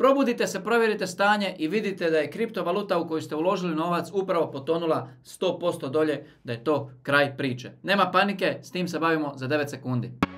Probudite se, provjerite stanje i vidite da je kriptovaluta u koju ste uložili novac upravo potonula 100% dolje, da je to kraj priče. Nema panike, s tim se bavimo za 9 sekundi.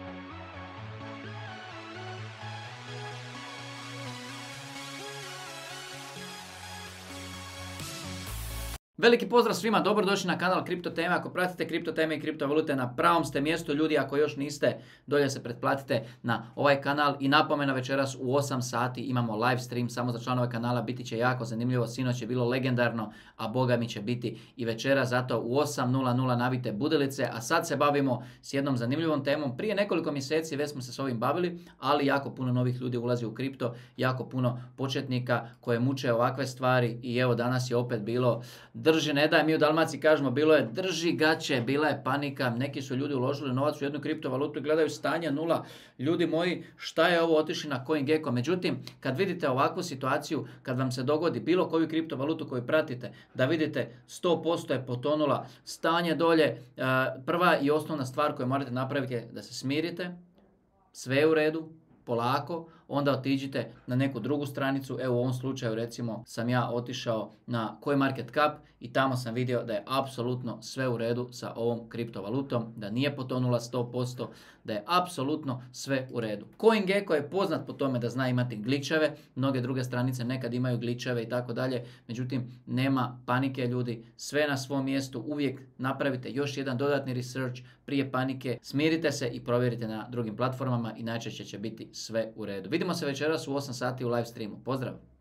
Veliki pozdrav svima, dobrodošli na kanal Kripto Teme. Ako pratite kripto teme i kriptovalute na pravom ste mjestu, ljudi ako još niste, dolje se pretplatite na ovaj kanal. I napomena večeras u 8 sati imamo live stream samo za članove kanala, biti će jako zanimljivo, sinoć je bilo legendarno, a boga mi će biti i večera, zato u 8.00 navite budilice, a sad se bavimo s jednom zanimljivom temom. Prije nekoliko mjeseci već smo se s ovim bavili, ali jako puno novih ljudi ulazi u kripto, jako puno početnika koje muče ovakve stvari. I evo danas je opet bilo drži, ne daj, mi u Dalmaciji kažemo, bilo je drži gaće, bila je panika, neki su ljudi uložili novac u jednu kriptovalutu i gledaju stanje nula. Ljudi moji, šta je ovo otišli na CoinGecko? Međutim, kad vidite ovakvu situaciju, kad vam se dogodi bilo koju kriptovalutu koju pratite, da vidite 100% je potonula, stanje dolje, e, prva i osnovna stvar koju morate napraviti je da se smirite, sve je u redu, polako, onda otiđite na neku drugu stranicu. Evo u ovom slučaju recimo sam ja otišao na CoinMarketCap i tamo sam vidio da je apsolutno sve u redu sa ovom kriptovalutom, da nije potonula 100%, da je apsolutno sve u redu. CoinGecko je poznat po tome da zna imati gličeve, mnoge druge stranice nekad imaju gličeve i tako dalje, međutim nema panike ljudi, sve na svom mjestu, uvijek napravite još jedan dodatni research prije panike, smirite se i provjerite na drugim platformama i najčešće će biti sve u redu. Vidimo se večeras u 8 sati u live streamu. Pozdrav!